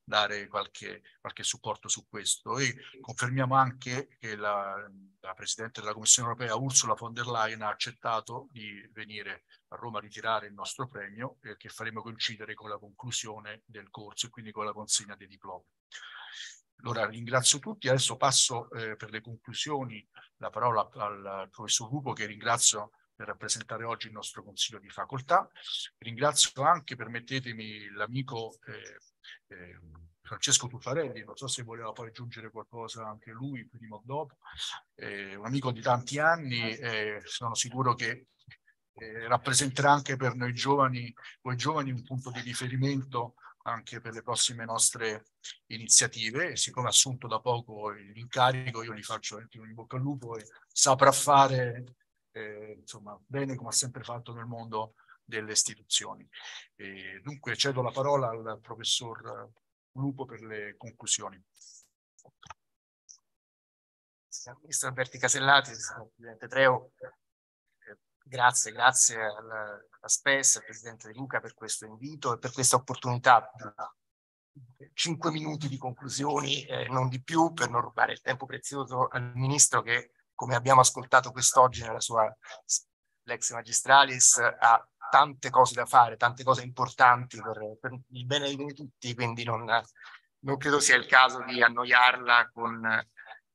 dare qualche, qualche supporto su questo. E confermiamo anche che la, la Presidente della Commissione europea Ursula von der Leyen ha accettato di venire a Roma a ritirare il nostro premio eh, che faremo coincidere con la conclusione del corso e quindi con la consegna dei diplomi. Allora ringrazio tutti, adesso passo eh, per le conclusioni la parola al, professor Lupo che ringrazio per rappresentare oggi il nostro Consiglio di Facoltà. Ringrazio anche, permettetemi, l'amico eh, eh, Francesco Tuffarelli, non so se voleva poi aggiungere qualcosa anche lui prima o dopo, eh, un amico di tanti anni, eh, sono sicuro che eh, rappresenterà anche per noi giovani, voi giovani un punto di riferimento anche per le prossime nostre iniziative. E siccome ha assunto da poco l'incarico, io gli faccio un in bocca al lupo e saprà fare eh, insomma, bene come ha sempre fatto nel mondo delle istituzioni. E dunque cedo la parola al professor Lupo per le conclusioni. Ministro Alberti Casellati, Presidente Treo, grazie, grazie alla, alla SPES, al Presidente De Luca per questo invito e per questa opportunità. Cinque minuti di conclusioni, eh, non di più, per non rubare il tempo prezioso al Ministro che come abbiamo ascoltato quest'oggi nella sua Lex Magistralis, ha tante cose da fare, tante cose importanti per, per il bene di tutti, quindi non, non, credo sia il caso di annoiarla con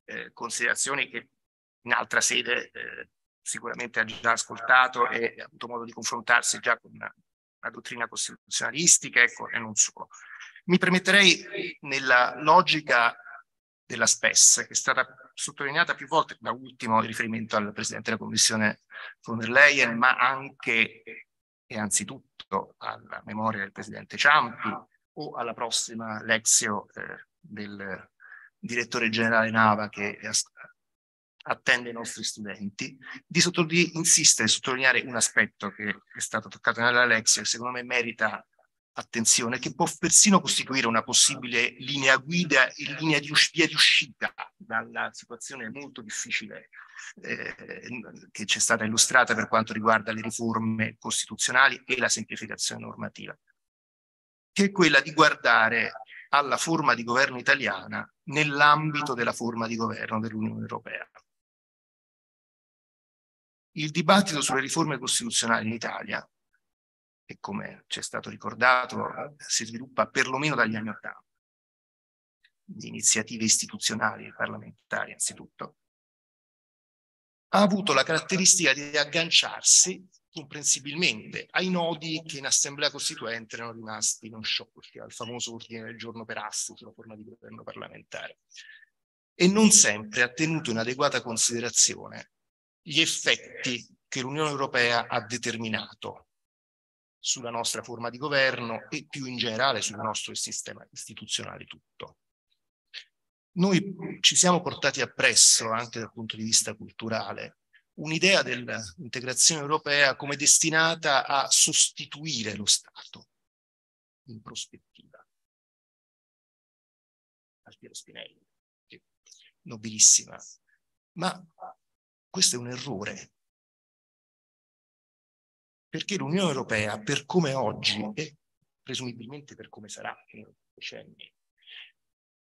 eh, considerazioni che in altra sede eh, sicuramente ha già ascoltato e ha avuto modo di confrontarsi già con la dottrina costituzionalistica ecco, e non solo. Mi permetterei nella logica della SPES, che è stata sottolineata più volte, da ultimo in riferimento al Presidente della Commissione von der Leyen, ma anche e anzitutto alla memoria del Presidente Ciampi o alla prossima Lexio eh, del direttore generale Nava che attende i nostri studenti, di, di insistere e sottolineare un aspetto che è stato toccato nella Lexio e secondo me merita attenzione, che può persino costituire una possibile linea guida e linea di, via di uscita dalla situazione molto difficile eh, che ci è stata illustrata per quanto riguarda le riforme costituzionali e la semplificazione normativa, che è quella di guardare alla forma di governo italiana nell'ambito della forma di governo dell'Unione Europea. Il dibattito sulle riforme costituzionali in Italia che come ci è stato ricordato si sviluppa perlomeno dagli anni Ottanta, di iniziative istituzionali e parlamentari anzitutto, ha avuto la caratteristica di agganciarsi comprensibilmente ai nodi che in assemblea costituente erano rimasti non sciolti, al famoso ordine del giorno per assi sulla forma di governo parlamentare. E non sempre ha tenuto in adeguata considerazione gli effetti che l'Unione Europea ha determinato sulla nostra forma di governo e più in generale sul nostro sistema istituzionale tutto. Noi ci siamo portati appresso, anche dal punto di vista culturale, un'idea dell'integrazione europea come destinata a sostituire lo Stato in prospettiva. Altiero Spinelli, nobilissima. Ma questo è un errore, perché l'Unione Europea, per come oggi e presumibilmente per come sarà nei decenni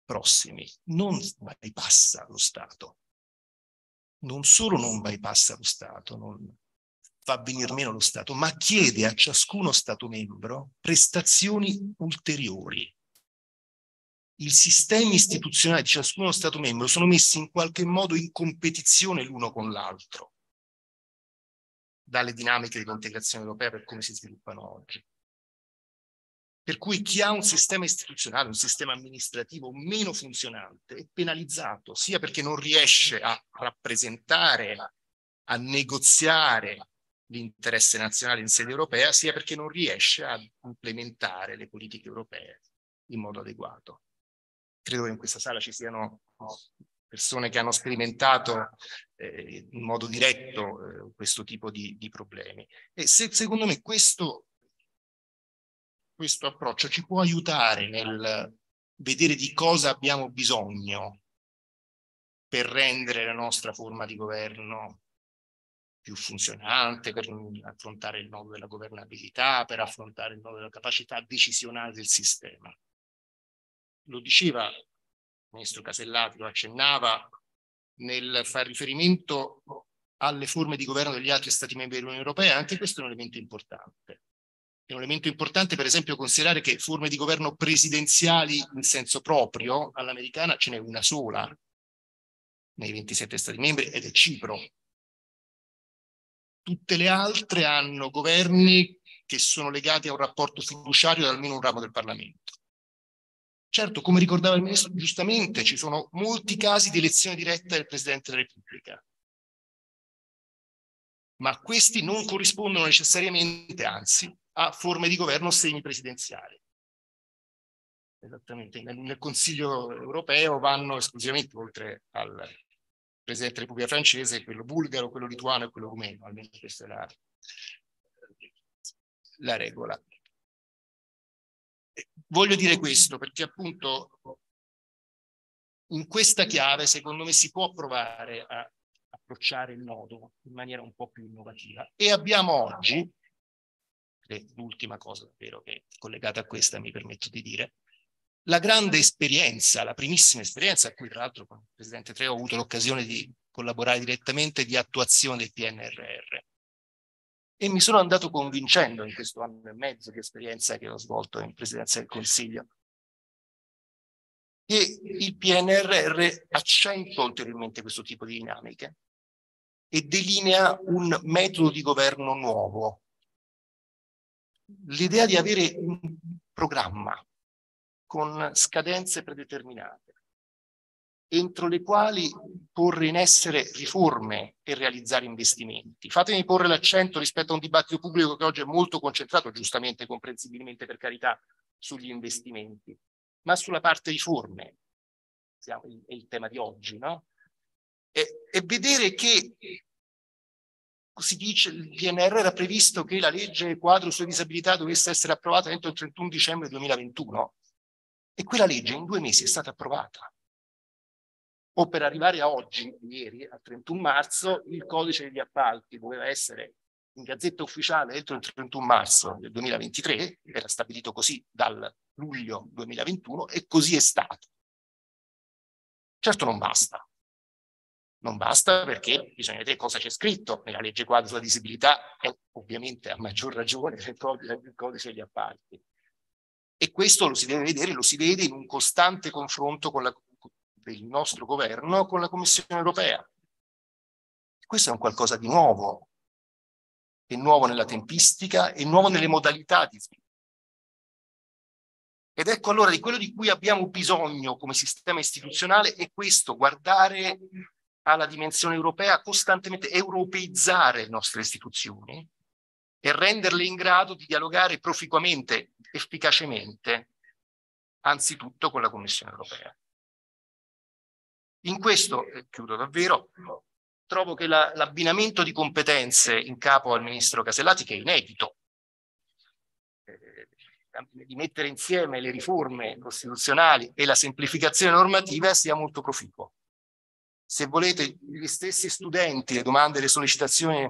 prossimi, non bypassa lo Stato. Non solo non bypassa lo Stato, non fa venire meno lo Stato, ma chiede a ciascuno Stato membro prestazioni ulteriori. I sistemi istituzionali di ciascuno Stato membro sono messi in qualche modo in competizione l'uno con l'altro dalle dinamiche dell'integrazione europea per come si sviluppano oggi. Per cui chi ha un sistema istituzionale, un sistema amministrativo meno funzionante è penalizzato sia perché non riesce a rappresentare, a negoziare l'interesse nazionale in sede europea, sia perché non riesce a implementare le politiche europee in modo adeguato. Credo che in questa sala ci siano persone che hanno sperimentato eh, in modo diretto eh, questo tipo di, di problemi. E se, secondo me questo, questo approccio ci può aiutare nel vedere di cosa abbiamo bisogno per rendere la nostra forma di governo più funzionante, per affrontare il nodo della governabilità, per affrontare il nodo della capacità decisionale del sistema. Lo diceva ministro Casellati lo accennava, nel far riferimento alle forme di governo degli altri Stati membri dell'Unione Europea, anche questo è un elemento importante. È un elemento importante, per esempio, considerare che forme di governo presidenziali in senso proprio all'americana ce n'è una sola nei 27 Stati membri ed è Cipro. Tutte le altre hanno governi che sono legati a un rapporto fiduciario da almeno un ramo del Parlamento. Certo, come ricordava il Ministro giustamente, ci sono molti casi di elezione diretta del Presidente della Repubblica, ma questi non corrispondono necessariamente, anzi, a forme di governo semipresidenziali. Esattamente, nel, nel Consiglio europeo vanno esclusivamente, oltre al Presidente della Repubblica francese, quello bulgaro, quello lituano e quello rumeno, almeno questa è la, la regola. Voglio dire questo perché appunto in questa chiave secondo me si può provare a approcciare il nodo in maniera un po' più innovativa. E abbiamo oggi, l'ultima cosa davvero che collegata a questa mi permetto di dire, la grande esperienza, la primissima esperienza a cui tra l'altro con il Presidente Treo ho avuto l'occasione di collaborare direttamente di attuazione del PNRR. E mi sono andato convincendo in questo anno e mezzo di esperienza che ho svolto in Presidenza del Consiglio che il PNRR accentua ulteriormente questo tipo di dinamiche e delinea un metodo di governo nuovo. L'idea di avere un programma con scadenze predeterminate, entro le quali porre in essere riforme e realizzare investimenti. Fatemi porre l'accento rispetto a un dibattito pubblico che oggi è molto concentrato, giustamente, comprensibilmente per carità, sugli investimenti, ma sulla parte riforme. Siamo, è il tema di oggi, no? e, e vedere che si dice, il PNR era previsto che la legge quadro sulle disabilità dovesse essere approvata entro il 31 dicembre 2021 e quella legge in due mesi è stata approvata. O per arrivare a oggi, ieri, al 31 marzo, il codice degli appalti doveva essere in gazzetta ufficiale entro il 31 marzo del 2023, era stabilito così dal luglio 2021 e così è stato. Certo non basta, non basta perché bisogna vedere cosa c'è scritto nella legge quadro sulla disabilità e ovviamente a maggior ragione nel codice degli appalti. E questo lo si deve vedere, lo si vede in un costante confronto con la, del nostro governo con la Commissione europea. Questo è un qualcosa di nuovo, è nuovo nella tempistica, è nuovo nelle modalità di sviluppo. Ed ecco allora di quello di cui abbiamo bisogno come sistema istituzionale è questo, guardare alla dimensione europea, costantemente europeizzare le nostre istituzioni e renderle in grado di dialogare proficuamente, efficacemente, anzitutto con la Commissione europea. In questo, e chiudo davvero, trovo che la, l'abbinamento di competenze in capo al ministro Casellati, che è inedito, eh, di mettere insieme le riforme costituzionali e la semplificazione normativa sia molto proficuo se volete, gli stessi studenti, le domande, le sollecitazioni.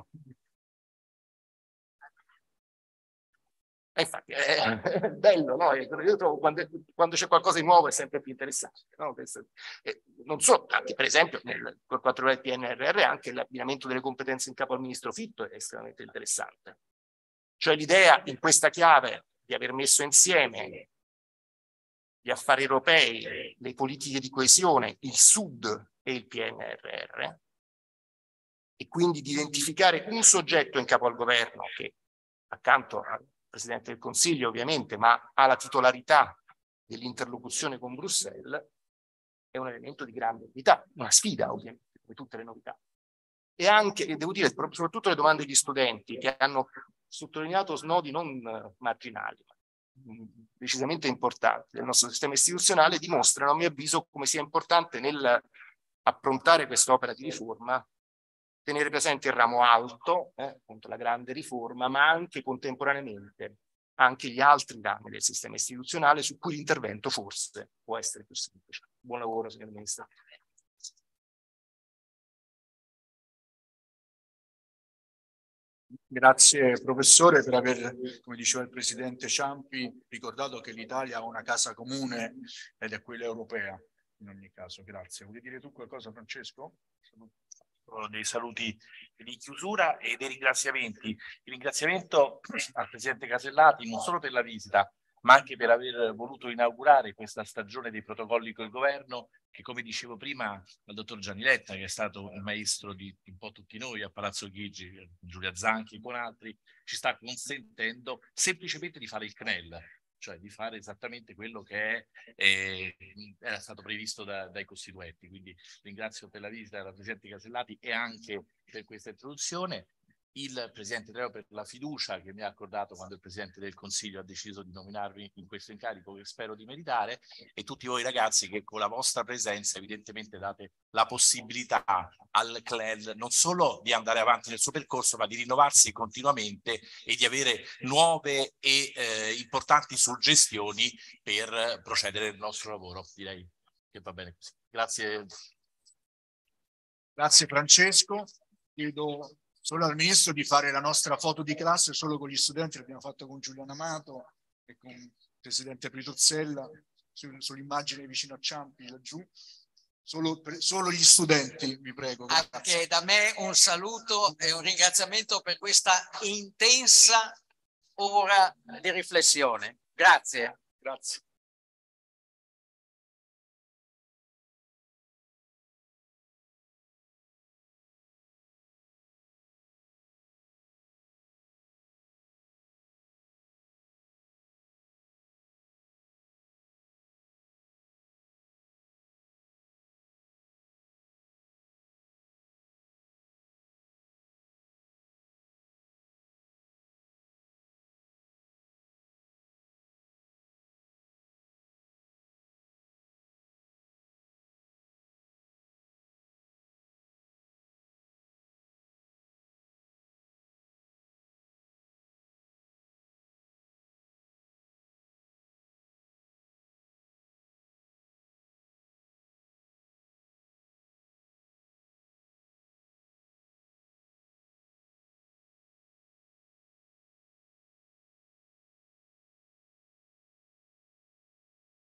E infatti è, <laughs> bello, no? Io trovo quando, quando, c'è qualcosa di nuovo è sempre più interessante. No? Eh, non solo, anche per esempio nel, quanto riguarda il PNRR, anche l'abbinamento delle competenze in capo al ministro Fitto è estremamente interessante. Cioè l'idea in questa chiave di aver messo insieme gli affari europei, le politiche di coesione, il Sud e il PNRR e quindi di identificare un soggetto in capo al governo che accanto al Presidente del Consiglio ovviamente, ma ha la titolarità dell'interlocuzione con Bruxelles, è un elemento di grande novità, una sfida ovviamente, come tutte le novità. E anche, e devo dire, soprattutto le domande degli studenti che hanno sottolineato snodi non marginali, ma decisamente importanti del nostro sistema istituzionale, dimostrano a mio avviso come sia importante nel approntare quest'opera di riforma, tenere presente il ramo alto, eh, appunto la grande riforma, ma anche contemporaneamente anche gli altri rami del sistema istituzionale su cui l'intervento forse può essere più semplice. Buon lavoro, signor Ministro. Grazie professore per aver, come diceva il Presidente Ciampi, ricordato che l'Italia ha una casa comune ed è quella europea in ogni caso. Grazie. Vuoi dire tu qualcosa, Francesco? Dei saluti di chiusura e dei ringraziamenti. Il ringraziamento <clears throat> al Presidente Casellati non solo per la visita, ma anche per aver voluto inaugurare questa stagione dei protocolli col governo che, come dicevo prima, al dottor Gianni Letta, che è stato il maestro di un po' tutti noi a Palazzo Chigi, Giulia Zanchi con altri, ci sta consentendo semplicemente di fare il CNEL, cioè di fare esattamente quello che eh, era stato previsto da, dai costituenti. Quindi ringrazio per la visita della Presidente Casellati e anche per questa introduzione il Presidente Treo per la fiducia che mi ha accordato quando il Presidente del Consiglio ha deciso di nominarmi in questo incarico che spero di meritare e tutti voi ragazzi che con la vostra presenza evidentemente date la possibilità al CLEL non solo di andare avanti nel suo percorso ma di rinnovarsi continuamente e di avere nuove e eh, importanti suggestioni per procedere nel nostro lavoro. Direi che va bene così. Grazie. Grazie Francesco. Chiedo solo al ministro di fare la nostra foto di classe solo con gli studenti, l'abbiamo fatto con Giuliano Amato e con il presidente Prituzzella sull'immagine vicino a Ciampi laggiù. Solo, solo, gli studenti, vi prego. Grazie. Anche da me un saluto e un ringraziamento per questa intensa ora di riflessione. Grazie. Grazie.